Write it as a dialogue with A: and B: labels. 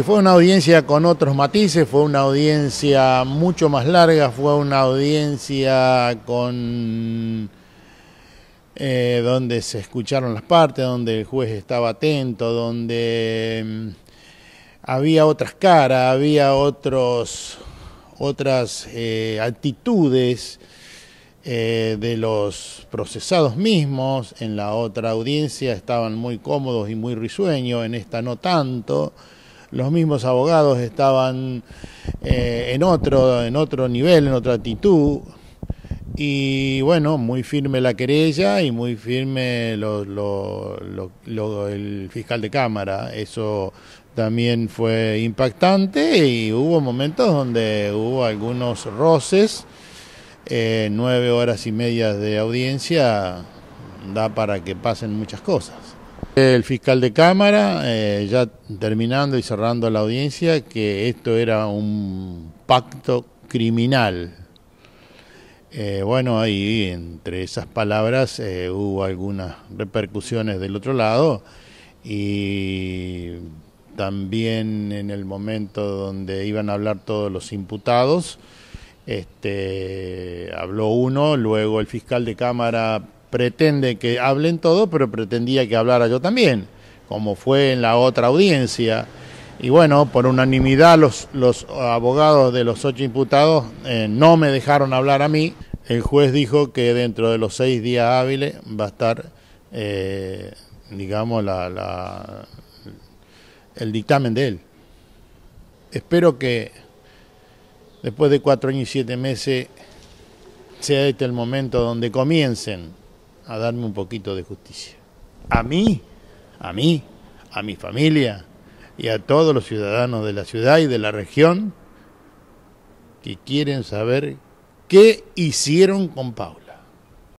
A: Fue una audiencia con otros matices, fue una audiencia mucho más larga, fue una audiencia con eh, donde se escucharon las partes, donde el juez estaba atento, donde mm, había otras caras, había otros, otras eh, actitudes eh, de los procesados mismos. En la otra audiencia estaban muy cómodos y muy risueños, en esta no tanto los mismos abogados estaban eh, en, otro, en otro nivel, en otra actitud. Y bueno, muy firme la querella y muy firme el fiscal de Cámara. Eso también fue impactante y hubo momentos donde hubo algunos roces. Eh, nueve horas y media de audiencia da para que pasen muchas cosas. El fiscal de Cámara, eh, ya terminando y cerrando la audiencia, que esto era un pacto criminal. Eh, bueno, ahí entre esas palabras eh, hubo algunas repercusiones del otro lado y también en el momento donde iban a hablar todos los imputados, este, habló uno, luego el fiscal de Cámara pretende que hablen todos, pero pretendía que hablara yo también, como fue en la otra audiencia. Y bueno, por unanimidad los, los abogados de los ocho imputados eh, no me dejaron hablar a mí. El juez dijo que dentro de los seis días hábiles va a estar, eh, digamos, la, la, el dictamen de él. Espero que después de cuatro años y siete meses sea este el momento donde comiencen a darme un poquito de justicia. A mí, a mí, a mi familia y a todos los ciudadanos de la ciudad y de la región que quieren saber qué hicieron con Paula.